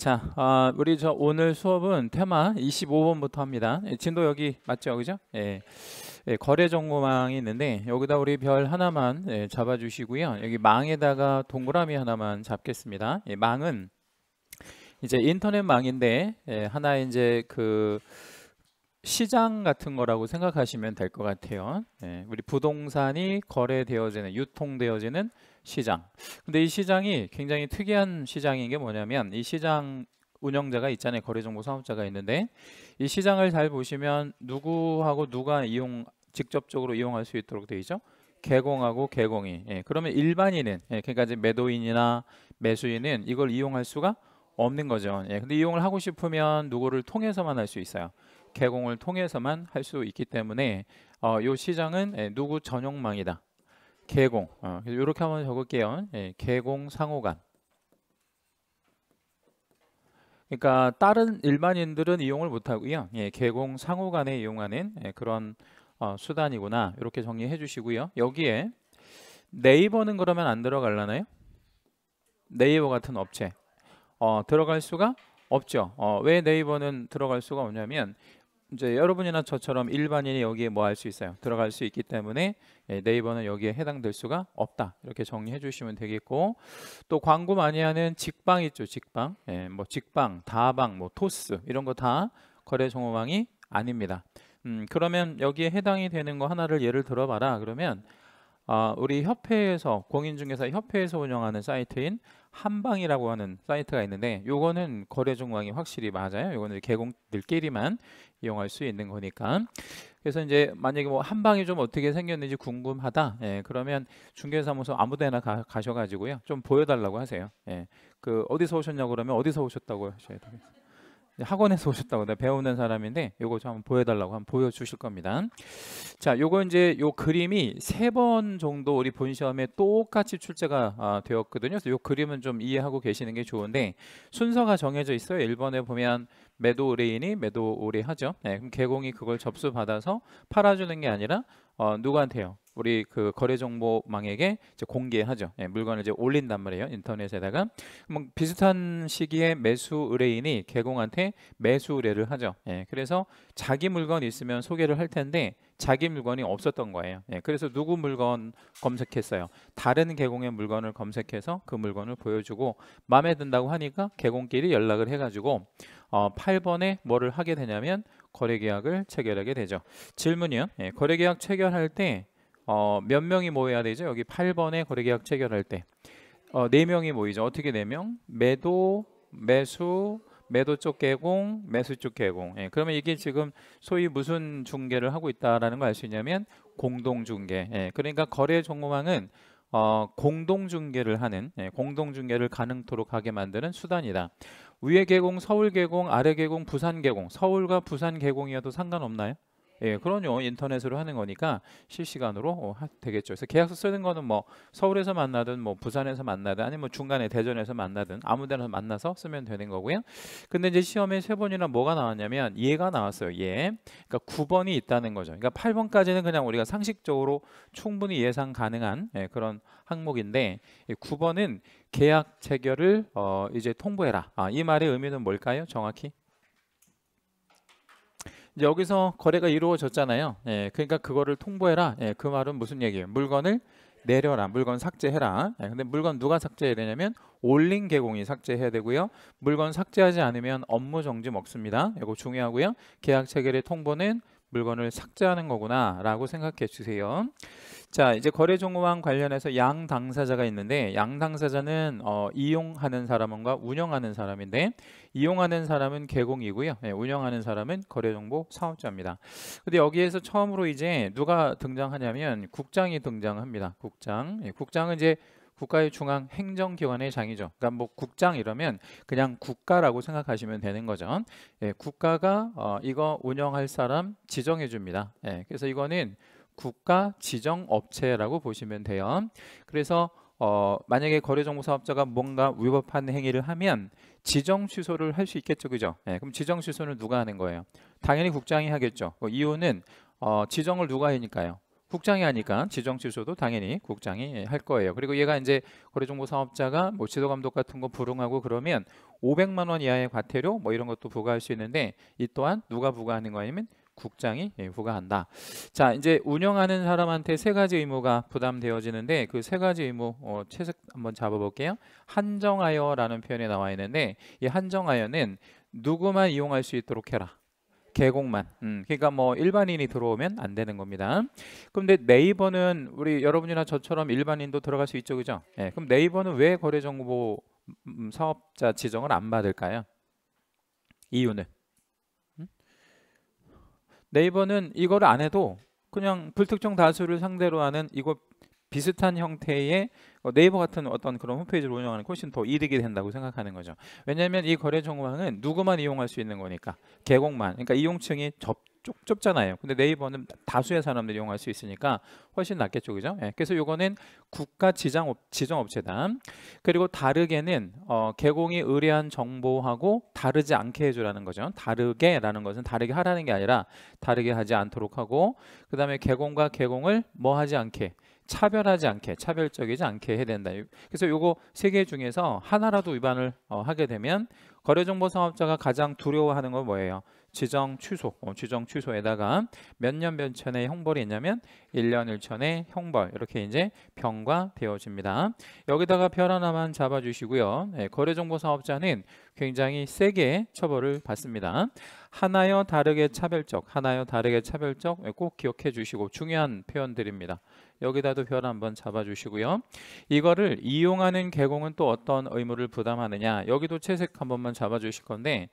자, 아, 우리 저 오늘 수업은 테마 25번부터 합니다. 예, 진도 여기 맞죠, 그죠? 예, 예, 거래 정보망이 있는데 여기다 우리 별 하나만 예, 잡아주시고요. 여기 망에다가 동그라미 하나만 잡겠습니다. 예, 망은 이제 인터넷 망인데 예, 하나 이제 그 시장 같은 거라고 생각하시면 될 것 같아요. 예, 우리 부동산이 거래되어지는 유통되어지는 시장. 근데 이 시장이 굉장히 특이한 시장인 게 뭐냐면 이 시장 운영자가 있잖아요. 거래정보 사업자가 있는데 이 시장을 잘 보시면 누구하고 누가 이용 직접적으로 이용할 수 있도록 되어 있죠. 개공하고 개공이. 예, 그러면 일반인은 예, 그러니까 이제 매도인이나 매수인은 이걸 이용할 수가 없는 거죠. 예, 근데 이용을 하고 싶으면 누구를 통해서만 할 수 있어요. 개공을 통해서만 할 수 있기 때문에 어, 이 시장은 예, 누구 전용망이다. 개공 어, 이렇게 한번 적을게요. 예, 개공 상호간. 그러니까 다른 일반인들은 이용을 못하고요. 예, 개공 상호간에 이용하는 예, 그런 어, 수단이구나 이렇게 정리해 주시고요. 여기에 네이버는 그러면 안 들어갈라나요? 네이버 같은 업체 어, 들어갈 수가 없죠. 어, 왜 네이버는 들어갈 수가 없냐면 이제 여러분이나 저처럼 일반인이 여기에 뭐 할 수 있어요? 들어갈 수 있기 때문에 예, 네이버는 여기에 해당될 수가 없다. 이렇게 정리해 주시면 되겠고 또 광고 많이 하는 직방 있죠. 직방. 예, 뭐 직방, 다방, 뭐 토스 이런 거 다 거래 정보망이 아닙니다. 음, 그러면 여기에 해당이 되는 거 하나를 예를 들어봐라. 그러면 아, 우리 협회에서 공인중개사 협회에서 운영하는 사이트인 한방이라고 하는 사이트가 있는데 요거는 거래 정보망이 확실히 맞아요. 요거는 개공들끼리만 이용할 수 있는 거니까. 그래서 이제 만약에 뭐 한 방이 좀 어떻게 생겼는지 궁금하다. 예, 그러면 중개사무소 아무데나 가, 가셔가지고요. 좀 보여달라고 하세요. 예, 그 어디서 오셨냐고 그러면 어디서 오셨다고 하셔야 되겠어요. 학원에서 오셨다고 내 배우는 사람인데 요거 좀 한번 보여달라고 한번 보여주실 겁니다. 자, 요거 이제 요 그림이 세 번 정도 우리 본 시험에 똑같이 출제가 아, 되었거든요. 그래서 요 그림은 좀 이해하고 계시는 게 좋은데 순서가 정해져 있어요. 1번에 보면 매도 의뢰인이 매도 의뢰하죠. 네, 그럼 개공이 그걸 접수 받아서 팔아주는 게 아니라 어, 누구한테요? 우리 그 거래 정보망에게 이제 공개하죠. 예, 물건을 이제 올린단 말이에요. 인터넷에다가. 뭐 비슷한 시기에 매수 의뢰인이 개공한테 매수 의뢰를 하죠. 예, 그래서 자기 물건 있으면 소개를 할 텐데 자기 물건이 없었던 거예요. 예, 그래서 누구 물건 검색했어요. 다른 개공의 물건을 검색해서 그 물건을 보여주고 마음에 든다고 하니까 개공끼리 연락을 해가지고 어, 8번에 뭐를 하게 되냐면 거래계약을 체결하게 되죠. 질문이요. 예, 거래계약 체결할 때 어, 몇 명이 모여야 되죠? 여기 8번에 거래계약 체결할 때 어, 4명이 모이죠. 어떻게 4명? 매도, 매수, 매도 쪽 개공, 매수 쪽 개공. 예, 그러면 이게 지금 소위 무슨 중개를 하고 있다라는 걸 알 수 있냐면 공동 중개. 예, 그러니까 거래 정보망은 어, 공동 중개를 하는 예, 공동 중개를 가능토록 하게 만드는 수단이다. 위에 개공, 서울 개공, 아래 개공, 부산 개공. 서울과 부산 개공이어도 상관없나요? 예, 그럼요. 인터넷으로 하는 거니까 실시간으로 어, 하, 되겠죠. 그래서 계약서 쓰는 거는 뭐 서울에서 만나든 뭐 부산에서 만나든 아니면 뭐 중간에 대전에서 만나든 아무 데나 만나서 쓰면 되는 거고요. 근데 이제 시험에 세 번이나 뭐가 나왔냐면 얘가 나왔어요. 얘. 그러니까 9번이 있다는 거죠. 그러니까 8번까지는 그냥 우리가 상식적으로 충분히 예상 가능한 예, 그런 항목인데 9번은 계약 체결을 어, 이제 통보해라. 아, 이 말의 의미는 뭘까요? 정확히? 이제 여기서 거래가 이루어졌잖아요. 예, 그러니까 그거를 통보해라. 예, 그 말은 무슨 얘기예요? 물건을 내려라. 물건 삭제해라. 예, 근데 물건 누가 삭제해야 되냐면 올린 개공이 삭제해야 되고요. 물건 삭제하지 않으면 업무 정지 먹습니다. 이거 중요하고요. 계약 체결의 통보는 물건을 삭제하는 거구나라고 생각해 주세요. 자, 이제 거래 정보망 관련해서 양 당사자가 있는데 양 당사자는 어, 이용하는 사람과 운영하는 사람인데 이용하는 사람은 개공이고요. 네, 운영하는 사람은 거래 정보 사업자입니다. 근데 여기에서 처음으로 이제 누가 등장하냐면 국장이 등장합니다. 국장. 네, 국장은 이제 국가의 중앙 행정기관의 장이죠. 그러니까 뭐 국장 이러면 그냥 국가라고 생각하시면 되는 거죠. 예, 국가가 어, 이거 운영할 사람 지정해 줍니다. 예, 그래서 이거는 국가 지정 업체라고 보시면 돼요. 그래서 어, 만약에 거래정보사업자가 뭔가 위법한 행위를 하면 지정 취소를 할 수 있겠죠, 그죠? 예, 그럼 지정 취소는 누가 하는 거예요? 당연히 국장이 하겠죠. 그 이유는 어, 지정을 누가 하니까요? 국장이 하니까 지정 취소도 당연히 국장이 할 거예요. 그리고 얘가 이제 거래정보 사업자가 뭐 지도 감독 같은 거 불응하고 그러면 500만 원 이하의 과태료 뭐 이런 것도 부과할 수 있는데 이 또한 누가 부과하는 거냐면 국장이 예, 부과한다. 자, 이제 운영하는 사람한테 세 가지 의무가 부담되어지는데 그 세 가지 의무 어, 채색 한번 잡아볼게요. 한정하여라는 표현이 나와 있는데 이 한정하여는 누구만 이용할 수 있도록 해라. 개공만. 음, 그러니까 뭐 일반인이 들어오면 안 되는 겁니다. 그런데 네이버는 우리 여러분이나 저처럼 일반인도 들어갈 수 있죠, 그죠? 예, 그럼 네이버는 왜 거래정보 음, 사업자 지정을 안 받을까요? 이유는 음? 네이버는 이걸 안 해도 그냥 불특정 다수를 상대로 하는 이거 비슷한 형태의 어, 네이버 같은 어떤 그런 홈페이지를 운영하는 훨씬 더 이득이 된다고 생각하는 거죠. 왜냐하면 이 거래 정보망은 누구만 이용할 수 있는 거니까 개공만. 그러니까 이용층이 접 좁, 좁잖아요. 근데 네이버는 다수의 사람들이 이용할 수 있으니까 훨씬 낫겠죠, 그죠? 예, 그래서 요거는 국가 지정 지정업체다. 그리고 다르게는 어, 개공이 의뢰한 정보하고 다르지 않게 해주라는 거죠. 다르게라는 것은 다르게 하라는 게 아니라 다르게 하지 않도록 하고 그 다음에 개공과 개공을 뭐 하지 않게 차별하지 않게 차별적이지 않게 해야 된다. 그래서 요거 세 개 중에서 하나라도 위반을 어, 하게 되면 거래정보 사업자가 가장 두려워하는 건 뭐예요? 지정 취소, 어, 지정 취소에다가 몇년 몇천의 형벌이 있냐면 1년 1천의 형벌 이렇게 이제 병과되어집니다. 여기다가 별 하나만 잡아주시고요. 네, 거래정보 사업자는 굉장히 세게 처벌을 받습니다. 하나여 다르게 차별적, 하나여 다르게 차별적 네, 꼭 기억해 주시고 중요한 표현들입니다. 여기다도 별 한번 잡아 주시고요. 이거를 이용하는 개공은 또 어떤 의무를 부담하느냐 여기도 채색 한 번만 잡아 주실 건데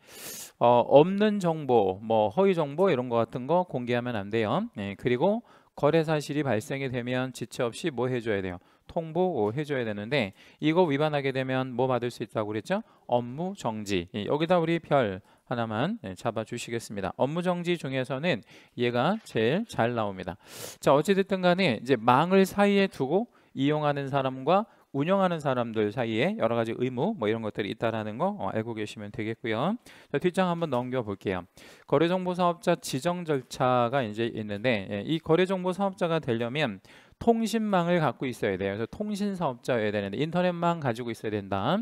어, 없는 정보, 뭐 허위 정보 이런 거 같은 거 공개하면 안 돼요. 네, 그리고 거래 사실이 발생이 되면 지체 없이 뭐 해줘야 돼요? 통보 해줘야 되는데 이거 위반하게 되면 뭐 받을 수 있다고 그랬죠? 업무 정지. 예, 여기다 우리 별 하나만 예, 잡아 주시겠습니다. 업무 정지 중에서는 얘가 제일 잘 나옵니다. 자, 어찌됐든 간에 이제 망을 사이에 두고 이용하는 사람과 운영하는 사람들 사이에 여러 가지 의무 뭐 이런 것들이 있다라는 거 어, 알고 계시면 되겠고요. 자, 뒷장 한번 넘겨 볼게요. 거래정보 사업자 지정 절차가 이제 있는데 예, 이 거래정보 사업자가 되려면 통신망을 갖고 있어야 돼요. 그래서 통신 사업자여야 되는데 인터넷망 가지고 있어야 된다.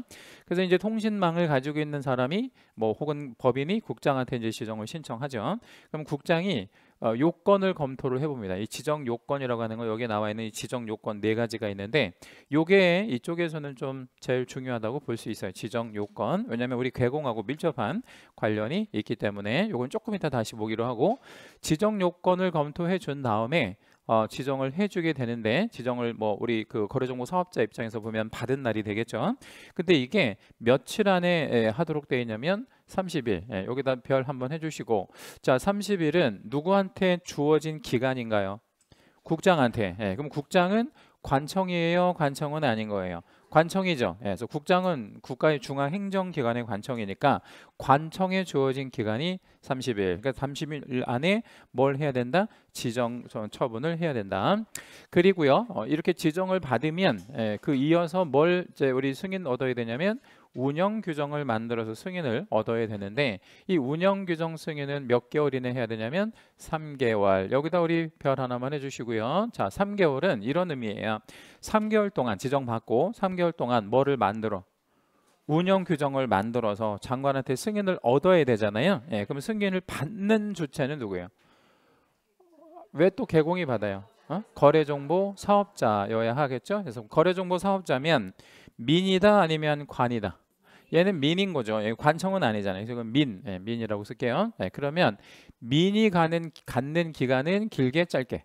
그래서 이제 통신망을 가지고 있는 사람이 뭐 혹은 법인이 국장한테 이제 지정을 신청하죠. 그럼 국장이 어, 요건을 검토를 해봅니다. 이 지정 요건이라고 하는 거 여기에 나와 있는 이 지정 요건 네 가지가 있는데 요게 이쪽에서는 좀 제일 중요하다고 볼 수 있어요. 지정 요건. 왜냐하면 우리 개공하고 밀접한 관련이 있기 때문에 요건 조금 이따 다시 보기로 하고 지정 요건을 검토해 준 다음에 어, 지정을 해주게 되는데 지정을 뭐 우리 그 거래정보 사업자 입장에서 보면 받은 날이 되겠죠. 근데 이게 며칠 안에 에, 하도록 되어 있냐면 30일. 예, 여기다 별 한번 해주시고. 자 30일은 누구한테 주어진 기간인가요? 국장한테. 예, 그럼 국장은 관청이에요? 관청은 아닌 거예요 관청이죠. 예, 그래서 국장은 국가의 중앙 행정 기관의 관청이니까 관청에 주어진 기간이 30일. 그러니까 30일 안에 뭘 해야 된다? 지정 처분을 해야 된다. 그리고요, 어, 이렇게 지정을 받으면 예, 그 이어서 뭘 이제 우리 승인 얻어야 되냐면 운영 규정을 만들어서 승인을 얻어야 되는데 이 운영 규정 승인은 몇 개월 이내 해야 되냐면 3개월. 여기다 우리 별 하나만 해주시고요. 자, 3개월은 이런 의미예요. 3개월 동안 지정받고 3개월 동안 뭐를 만들어? 운영 규정을 만들어서 장관한테 승인을 얻어야 되잖아요. 예, 그럼 승인을 받는 주체는 누구예요? 왜 또 개공이 받아요? 어? 거래정보 사업자여야 하겠죠. 그래서 거래정보 사업자면 민이다 아니면 관이다. 얘는 민인 거죠. 관청은 아니잖아요. 그래서 민, 예, 민이라고 쓸게요. 예, 그러면 민이 가는 갖는 기간은 길게 짧게.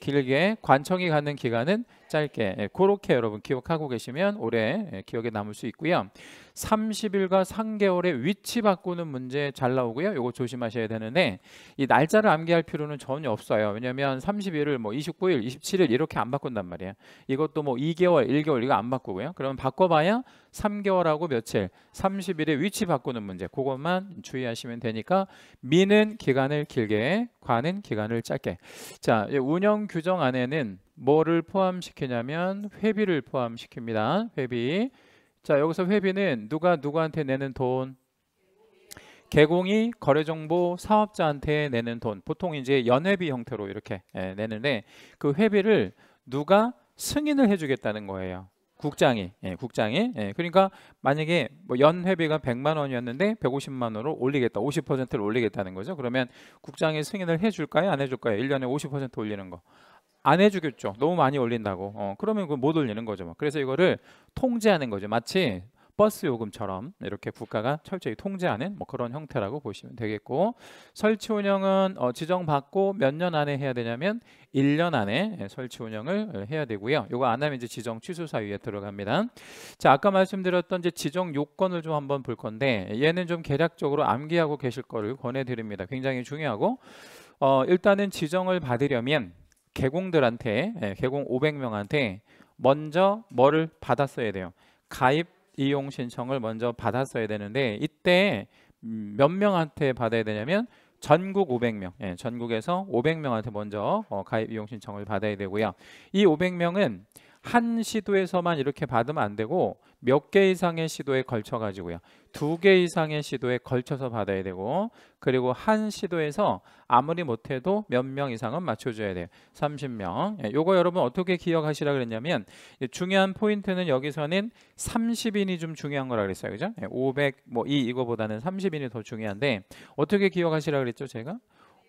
길게 관청이 갖는 기간은 짧게 예, 그렇게 여러분 기억하고 계시면 오래 예, 기억에 남을 수 있고요. 30일과 3개월의 위치 바꾸는 문제 잘 나오고요. 이거 조심하셔야 되는데 이 날짜를 암기할 필요는 전혀 없어요. 왜냐하면 30일을 뭐 29일, 27일 이렇게 안 바꾼단 말이에요. 이것도 뭐 2개월, 1개월 이거 안 바꾸고요. 그러면 바꿔봐야 3개월하고 며칠, 30일의 위치 바꾸는 문제 그것만 주의하시면 되니까 미는 기간을 길게, 관은 기간을 짧게. 자, 운영 규정 안에는 뭐를 포함시키냐면 회비를 포함시킵니다. 회비. 자, 여기서 회비는 누가 누구한테 내는 돈? 개공이 거래정보 사업자한테 내는 돈. 보통 이제 연회비 형태로 이렇게 예, 내는데 그 회비를 누가 승인을 해주겠다는 거예요. 국장이, 예, 국장이. 예, 그러니까 만약에 뭐 연회비가 100만 원이었는데 150만 원으로 올리겠다, 50%를 올리겠다는 거죠. 그러면 국장이 승인을 해줄까요, 안 해줄까요? 1년에 50% 올리는 거. 안 해주겠죠. 너무 많이 올린다고. 어, 그러면 그거 못 올리는 거죠. 뭐. 그래서 이거를 통제하는 거죠. 마치 버스 요금처럼 이렇게 국가가 철저히 통제하는 뭐 그런 형태라고 보시면 되겠고 설치 운영은 어, 지정받고 몇 년 안에 해야 되냐면 1년 안에 예, 설치 운영을 해야 되고요. 이거 안 하면 이제 지정 취소 사유에 들어갑니다. 자, 아까 말씀드렸던 이제 지정 요건을 좀 한번 볼 건데 얘는 좀 개략적으로 암기하고 계실 거를 권해 드립니다. 굉장히 중요하고 어, 일단은 지정을 받으려면 개공들한테 예, 개공 500명한테 먼저 뭐를 받았어야 돼요. 가입 이용 신청을 먼저 받았어야 되는데 이때 음, 몇 명한테 받아야 되냐면 전국 500명, 예, 전국에서 500명한테 먼저 어, 가입 이용 신청을 받아야 되고요. 이 500명은 한 시도에서만 이렇게 받으면 안 되고 몇 개 이상의 시도에 걸쳐 가지고요. 두 개 이상의 시도에 걸쳐서 받아야 되고 그리고 한 시도에서 아무리 못해도 몇 명 이상은 맞춰줘야 돼요. 30명. 예, 요거 여러분 어떻게 기억하시라 그랬냐면 중요한 포인트는 여기서는 30인이 좀 중요한 거라 그랬어요. 그죠? 500, 뭐 이 이거보다는 30인이 더 중요한데 어떻게 기억하시라 그랬죠? 제가?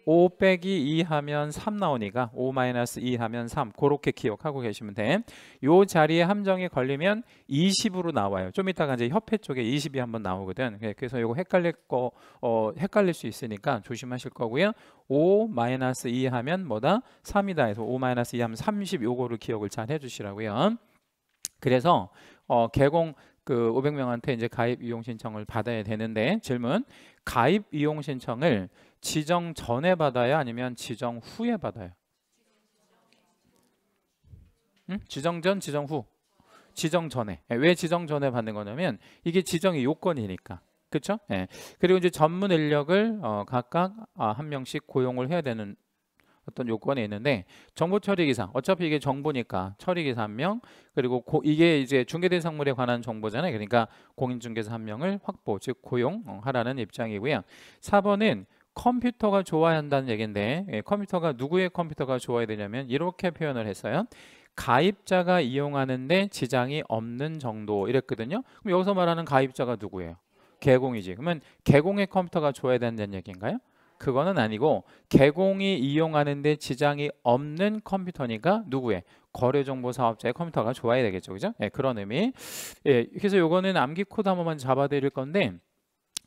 5 빼기 2 하면 3 나오니까 5 마이너스 2 하면 3 그렇게 기억하고 계시면 돼. 요 자리에 함정이 걸리면 20으로 나와요. 좀 이따가 이제 협회 쪽에 20이 한번 나오거든. 예, 그래서 요거 헷갈릴 거 어, 헷갈릴 수 있으니까 조심하실 거고요. 5 마이너스 2 하면 뭐다? 3이다 해서 5 마이너스 2 하면 30 요거를 기억을 잘 해주시라고요. 그래서 어, 개공 그 500명한테 이제 가입 이용 신청을 받아야 되는데 질문 가입 이용 신청을 지정 전에 받아야 아니면 지정 후에 받아요? 응? 지정 전, 지정 후. 지정 전에. 예, 왜 지정 전에 받는 거냐면 이게 지정의 요건이니까. 그렇죠? 예. 그리고 이제 전문 인력을 어, 각각 아, 한 명씩 고용을 해야 되는 어떤 요건이 있는데 정보 처리 기사 어차피 이게 정보니까 처리 기사 한 명 그리고 고, 이게 이제 중개 대상물에 관한 정보잖아요. 그러니까 공인중개사 한 명을 확보 즉 고용하라는 입장이고요. 4번은 컴퓨터가 좋아야 한다는 얘기인데 예, 컴퓨터가 누구의 컴퓨터가 좋아야 되냐면 이렇게 표현을 했어요. 가입자가 이용하는데 지장이 없는 정도 이랬거든요. 그럼 여기서 말하는 가입자가 누구예요? 개공이지. 그러면 개공의 컴퓨터가 좋아야 된다는 얘기인가요? 그거는 아니고 개공이 이용하는 데 지장이 없는 컴퓨터니까 누구의 거래정보 사업자의 컴퓨터가 좋아야 되겠죠, 그죠? 예, 그런 의미. 예, 그래서 요거는 암기 코드 한 번만 잡아드릴 건데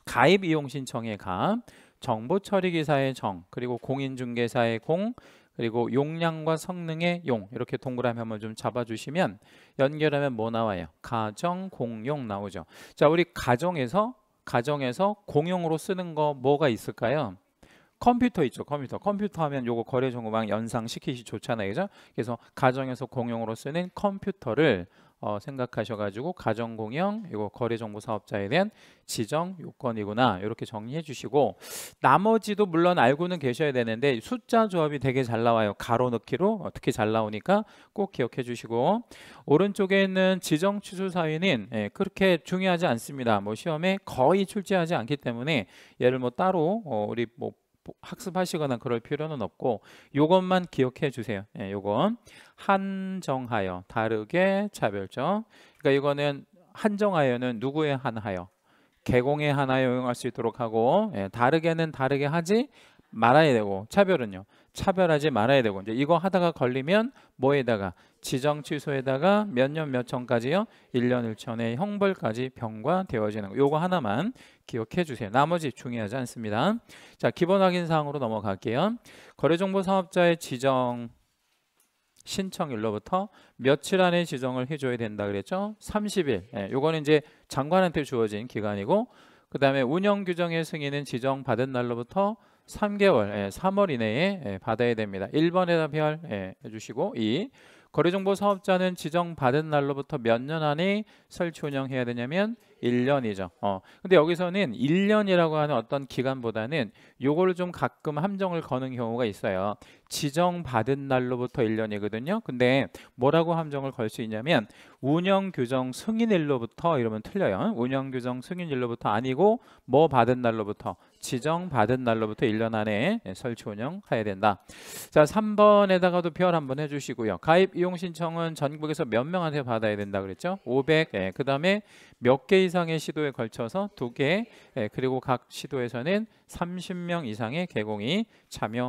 가입 이용 신청의 가 정보 처리 기사의 정, 그리고 공인중개사의 공, 그리고 용량과 성능의 용 이렇게 동그라미 한번 좀 잡아주시면 연결하면 뭐 나와요? 가정 공용 나오죠. 자, 우리 가정에서 가정에서 공용으로 쓰는 거 뭐가 있을까요? 컴퓨터 있죠 컴퓨터. 컴퓨터 하면 요거 거래 정보망 연상시키시 좋잖아요 그죠? 그래서 가정에서 공용으로 쓰는 컴퓨터를 어, 생각하셔가지고 가정공영 이거 거래정보 사업자에 대한 지정 요건이구나 이렇게 정리해 주시고 나머지도 물론 알고는 계셔야 되는데 숫자 조합이 되게 잘 나와요. 가로 넣기로 어떻게 잘 나오니까 꼭 기억해 주시고. 오른쪽에 있는 지정 취소 사유는 예, 그렇게 중요하지 않습니다. 뭐 시험에 거의 출제하지 않기 때문에 얘를 뭐 따로 어, 우리 뭐 학습하시거나 그럴 필요는 없고 요것만 기억해 주세요. 예, 요건 한정하여 다르게 차별점. 그러니까 이거는 한정하여는 누구에 한하여 개공에 한하여 이용할 수 있도록 하고 예, 다르게는 다르게 하지 말아야 되고 차별은요. 차별하지 말아야 되고 이제 이거 하다가 걸리면 뭐에다가 지정 취소에다가 몇 년 몇 천까지요? 1년 1천의 형벌까지 병과 되어지는 거. 요거 하나만 기억해 주세요. 나머지 중요하지 않습니다. 자, 기본 확인 사항으로 넘어갈게요. 거래정보 사업자의 지정 신청일로부터 며칠 안에 지정을 해줘야 된다 그랬죠? 30일. 예, 요거는 이제 장관한테 주어진 기간이고 그 다음에 운영 규정의 승인은 지정받은 날로부터 3개월, 예, 3월 이내에 예, 받아야 됩니다. 1번에다 별 예, 해주시고 2. 거래정보 사업자는 지정받은 날로부터 몇 년 안에 설치 운영해야 되냐면 1년이죠. 어. 근데 여기서는 1년이라고 하는 어떤 기간보다는 요거를 좀 가끔 함정을 거는 경우가 있어요. 지정받은 날로부터 1년이거든요. 근데 뭐라고 함정을 걸 수 있냐면 운영 규정 승인일로부터 이러면 틀려요. 운영 규정 승인일로부터 아니고 뭐 받은 날로부터 지정받은 날로부터 1년 안에 예, 설치 운영해야 된다. 자, 3번에다가도 별 한번 해 주시고요. 가입 이용 신청은 전국에서 몇 명한테 받아야 된다 그랬죠? 500. 예, 그다음에 몇 개 이상의 시도에 걸쳐서 두 개. 예, 그리고 각 시도에서는 30명 이상의 개공이 참여